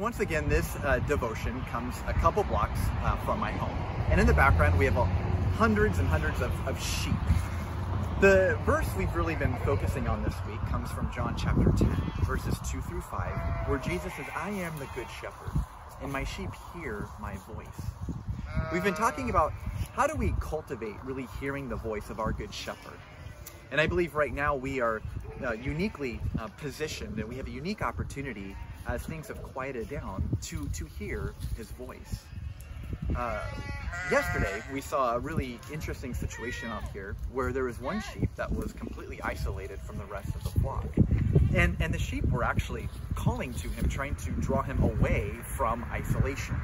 And once again, this uh, devotion comes a couple blocks uh, from my home. And in the background, we have uh, hundreds and hundreds of, of sheep. The verse we've really been focusing on this week comes from John chapter 10, verses 2 through 5, where Jesus says, I am the good shepherd, and my sheep hear my voice. We've been talking about how do we cultivate really hearing the voice of our good shepherd. And I believe right now we are uh, uniquely uh, positioned and we have a unique opportunity as things have quieted down to, to hear his voice. Uh, yesterday, we saw a really interesting situation out here where there was one sheep that was completely isolated from the rest of the flock. And, and the sheep were actually calling to him, trying to draw him away from isolation.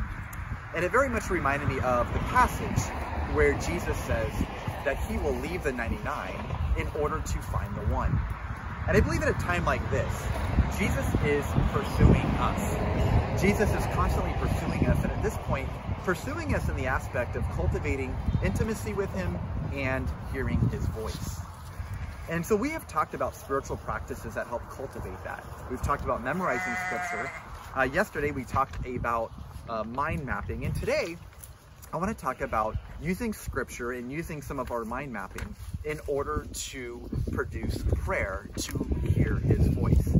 And it very much reminded me of the passage where Jesus says that he will leave the 99 in order to find the one. And I believe at a time like this, Jesus is pursuing us. Jesus is constantly pursuing us, and at this point, pursuing us in the aspect of cultivating intimacy with him and hearing his voice. And so we have talked about spiritual practices that help cultivate that. We've talked about memorizing scripture. Uh, yesterday we talked about uh, mind mapping, and today I want to talk about using scripture and using some of our mind mapping in order to produce prayer to hear his voice.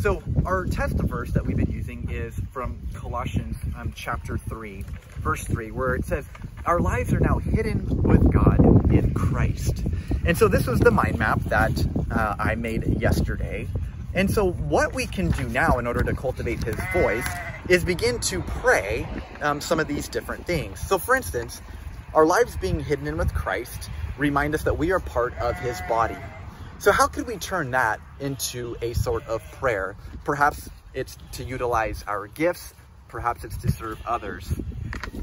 So our test verse that we've been using is from Colossians um, chapter 3, verse 3, where it says, our lives are now hidden with God in Christ. And so this was the mind map that uh, I made yesterday. And so what we can do now in order to cultivate his voice is begin to pray um, some of these different things. So for instance, our lives being hidden in with Christ remind us that we are part of his body. So how could we turn that into a sort of prayer? Perhaps it's to utilize our gifts, perhaps it's to serve others.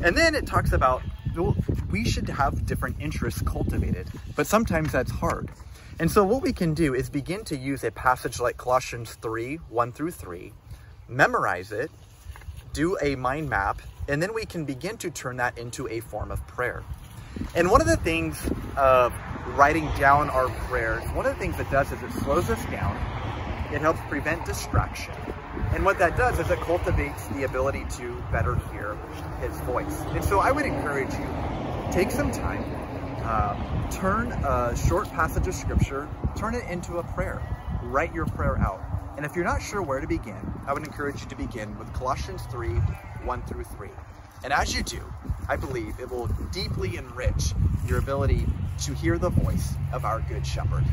And then it talks about well, we should have different interests cultivated, but sometimes that's hard. And so what we can do is begin to use a passage like Colossians 3, 1 through 3, memorize it, do a mind map, and then we can begin to turn that into a form of prayer. And one of the things of writing down our prayers, one of the things it does is it slows us down. It helps prevent distraction. And what that does is it cultivates the ability to better hear his voice. And so I would encourage you, take some time, uh, turn a short passage of scripture, turn it into a prayer. Write your prayer out. And if you're not sure where to begin, I would encourage you to begin with Colossians 3, 1 through 3. And as you do, I believe it will deeply enrich your ability to hear the voice of our Good Shepherd.